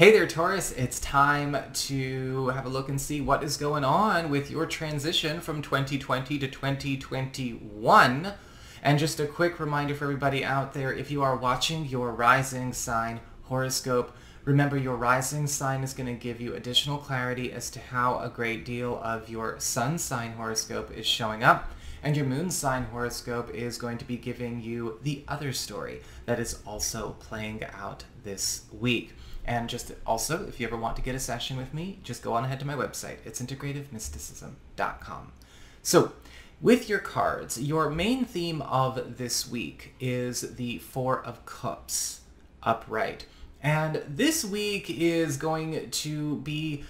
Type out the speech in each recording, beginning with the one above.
Hey there, Taurus. It's time to have a look and see what is going on with your transition from 2020 to 2021. And just a quick reminder for everybody out there, if you are watching your rising sign horoscope, remember your rising sign is going to give you additional clarity as to how a great deal of your sun sign horoscope is showing up. And your moon sign horoscope is going to be giving you the other story that is also playing out this week. And just also, if you ever want to get a session with me, just go on ahead to my website. It's integrativemysticism.com. So, with your cards, your main theme of this week is the Four of Cups upright. And this week is going to be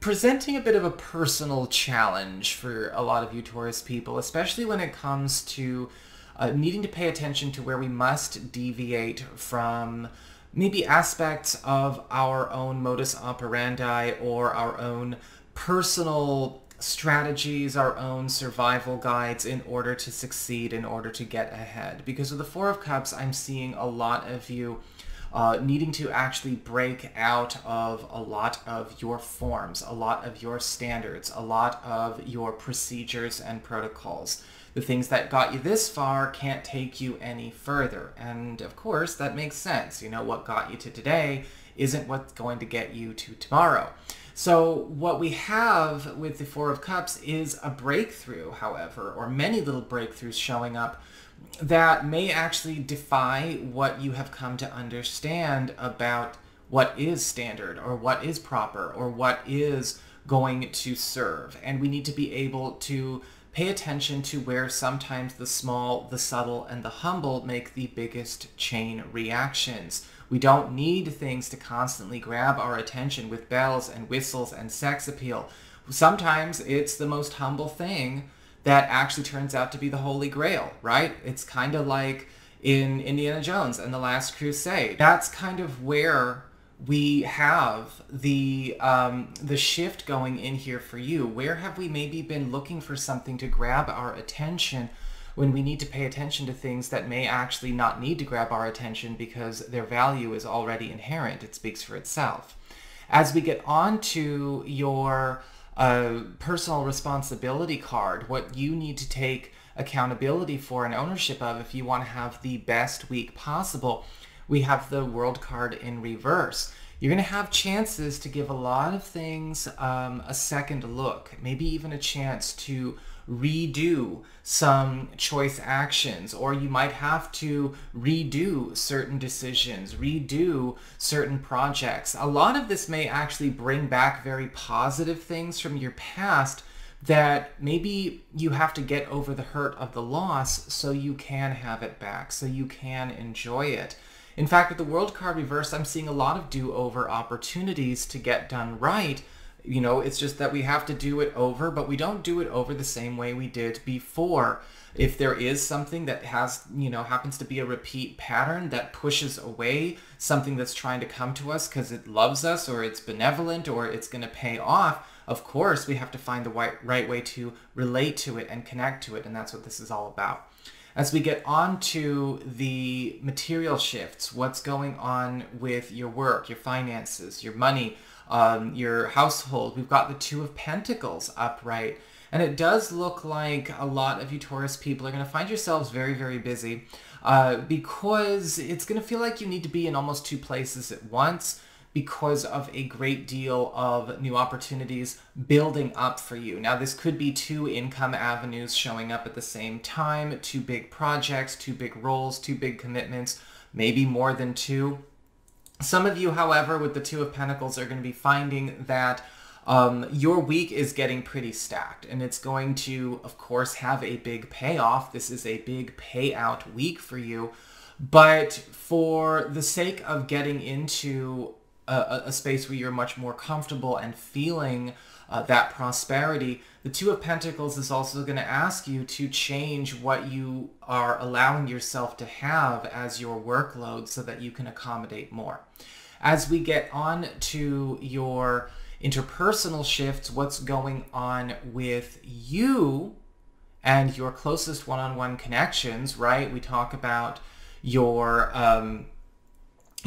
presenting a bit of a personal challenge for a lot of you Taurus people, especially when it comes to uh, needing to pay attention to where we must deviate from maybe aspects of our own modus operandi or our own personal strategies, our own survival guides in order to succeed, in order to get ahead. Because with the Four of Cups, I'm seeing a lot of you uh, needing to actually break out of a lot of your forms, a lot of your standards, a lot of your procedures and protocols the things that got you this far can't take you any further. And of course, that makes sense. You know, what got you to today isn't what's going to get you to tomorrow. So, what we have with the Four of Cups is a breakthrough, however, or many little breakthroughs showing up that may actually defy what you have come to understand about what is standard or what is proper or what is going to serve. And we need to be able to Pay attention to where sometimes the small, the subtle, and the humble make the biggest chain reactions. We don't need things to constantly grab our attention with bells and whistles and sex appeal. Sometimes it's the most humble thing that actually turns out to be the holy grail, right? It's kind of like in Indiana Jones and the Last Crusade. That's kind of where we have the um, the shift going in here for you. Where have we maybe been looking for something to grab our attention when we need to pay attention to things that may actually not need to grab our attention because their value is already inherent. It speaks for itself. As we get on to your uh, personal responsibility card, what you need to take accountability for and ownership of if you want to have the best week possible we have the world card in reverse. You're going to have chances to give a lot of things um, a second look, maybe even a chance to redo some choice actions, or you might have to redo certain decisions, redo certain projects. A lot of this may actually bring back very positive things from your past that maybe you have to get over the hurt of the loss so you can have it back, so you can enjoy it. In fact, with the World card reverse, I'm seeing a lot of do-over opportunities to get done right. You know, it's just that we have to do it over, but we don't do it over the same way we did before. If there is something that has, you know, happens to be a repeat pattern that pushes away something that's trying to come to us because it loves us or it's benevolent or it's going to pay off, of course, we have to find the right way to relate to it and connect to it. And that's what this is all about. As we get on to the material shifts, what's going on with your work, your finances, your money, um, your household, we've got the Two of Pentacles upright. And it does look like a lot of you Taurus people are going to find yourselves very, very busy uh, because it's going to feel like you need to be in almost two places at once because of a great deal of new opportunities building up for you. Now, this could be two income avenues showing up at the same time, two big projects, two big roles, two big commitments, maybe more than two. Some of you, however, with the Two of Pentacles are going to be finding that um, your week is getting pretty stacked and it's going to, of course, have a big payoff. This is a big payout week for you. But for the sake of getting into a, a space where you're much more comfortable and feeling uh, that prosperity, the Two of Pentacles is also going to ask you to change what you are allowing yourself to have as your workload so that you can accommodate more. As we get on to your interpersonal shifts, what's going on with you and your closest one-on-one connections, right? We talk about your um,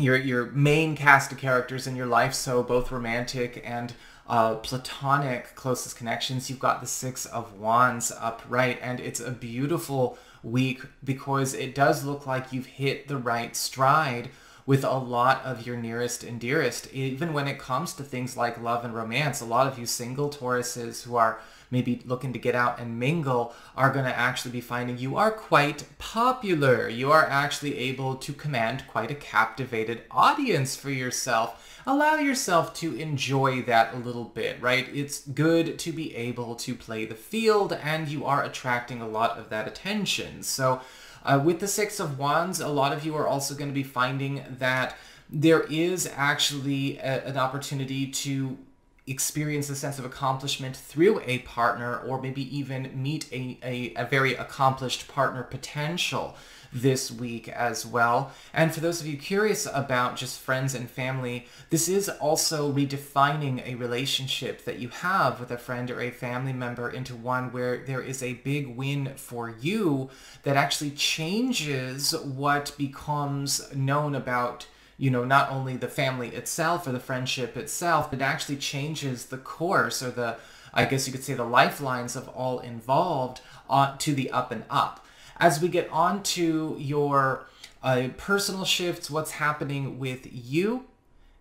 your your main cast of characters in your life, so both romantic and uh, platonic closest connections. You've got the Six of Wands upright, and it's a beautiful week because it does look like you've hit the right stride with a lot of your nearest and dearest, even when it comes to things like love and romance. A lot of you single Tauruses who are maybe looking to get out and mingle are going to actually be finding you are quite popular. You are actually able to command quite a captivated audience for yourself. Allow yourself to enjoy that a little bit, right? It's good to be able to play the field and you are attracting a lot of that attention. So uh, with the Six of Wands, a lot of you are also going to be finding that there is actually a, an opportunity to experience a sense of accomplishment through a partner or maybe even meet a, a, a, very accomplished partner potential this week as well. And for those of you curious about just friends and family, this is also redefining a relationship that you have with a friend or a family member into one where there is a big win for you that actually changes what becomes known about you know, not only the family itself or the friendship itself, it actually changes the course or the, I guess you could say, the lifelines of all involved uh, to the up and up. As we get on to your uh, personal shifts, what's happening with you,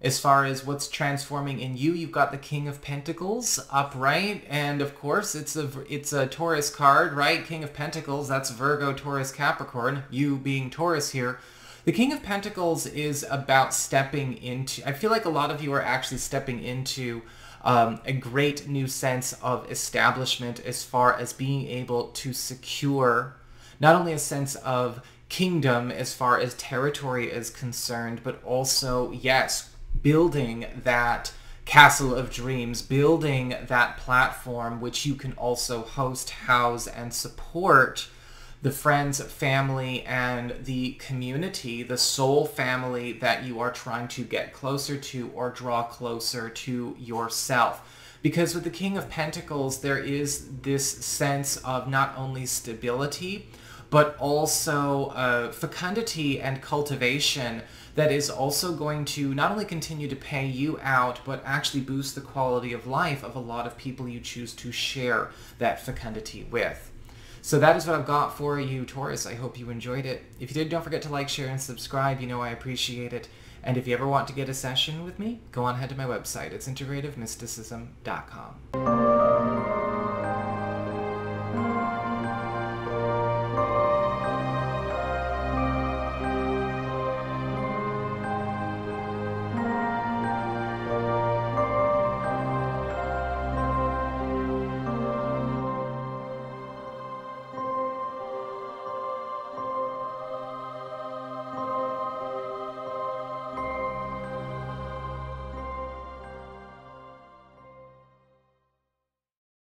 as far as what's transforming in you, you've got the King of Pentacles upright, and of course, it's a it's a Taurus card, right? King of Pentacles, that's Virgo, Taurus, Capricorn. You being Taurus here. The King of Pentacles is about stepping into, I feel like a lot of you are actually stepping into um, a great new sense of establishment as far as being able to secure not only a sense of kingdom as far as territory is concerned, but also, yes, building that castle of dreams, building that platform which you can also host, house, and support the friends, family, and the community, the soul family that you are trying to get closer to or draw closer to yourself. Because with the King of Pentacles, there is this sense of not only stability, but also uh, fecundity and cultivation that is also going to not only continue to pay you out, but actually boost the quality of life of a lot of people you choose to share that fecundity with. So that is what I've got for you, Taurus. I hope you enjoyed it. If you did, don't forget to like, share, and subscribe. You know I appreciate it. And if you ever want to get a session with me, go on ahead to my website. It's integrativemysticism.com.